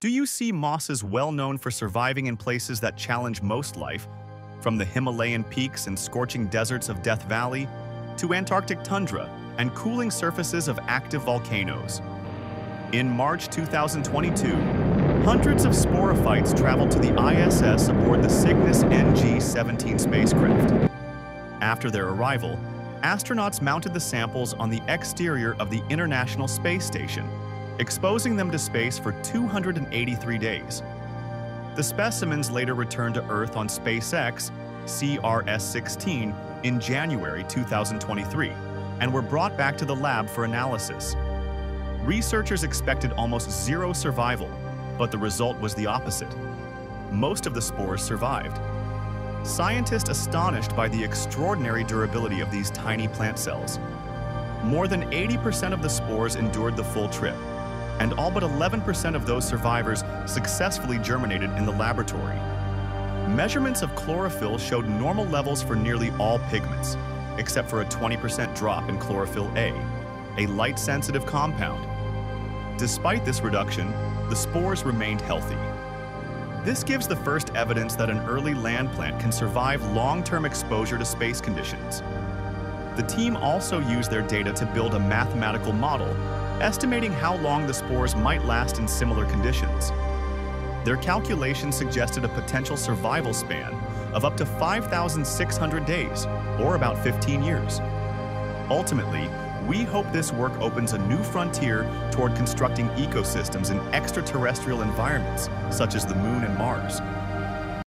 Do you see mosses well known for surviving in places that challenge most life, from the Himalayan peaks and scorching deserts of Death Valley to Antarctic tundra and cooling surfaces of active volcanoes? In March 2022, hundreds of sporophytes traveled to the ISS aboard the Cygnus NG-17 spacecraft. After their arrival, astronauts mounted the samples on the exterior of the International Space Station exposing them to space for 283 days. The specimens later returned to Earth on SpaceX CRS-16 in January 2023 and were brought back to the lab for analysis. Researchers expected almost zero survival, but the result was the opposite. Most of the spores survived. Scientists astonished by the extraordinary durability of these tiny plant cells. More than 80% of the spores endured the full trip, and all but 11% of those survivors successfully germinated in the laboratory. Measurements of chlorophyll showed normal levels for nearly all pigments, except for a 20% drop in chlorophyll A, a light-sensitive compound. Despite this reduction, the spores remained healthy. This gives the first evidence that an early land plant can survive long-term exposure to space conditions. The team also used their data to build a mathematical model estimating how long the spores might last in similar conditions. Their calculations suggested a potential survival span of up to 5,600 days, or about 15 years. Ultimately, we hope this work opens a new frontier toward constructing ecosystems in extraterrestrial environments, such as the Moon and Mars,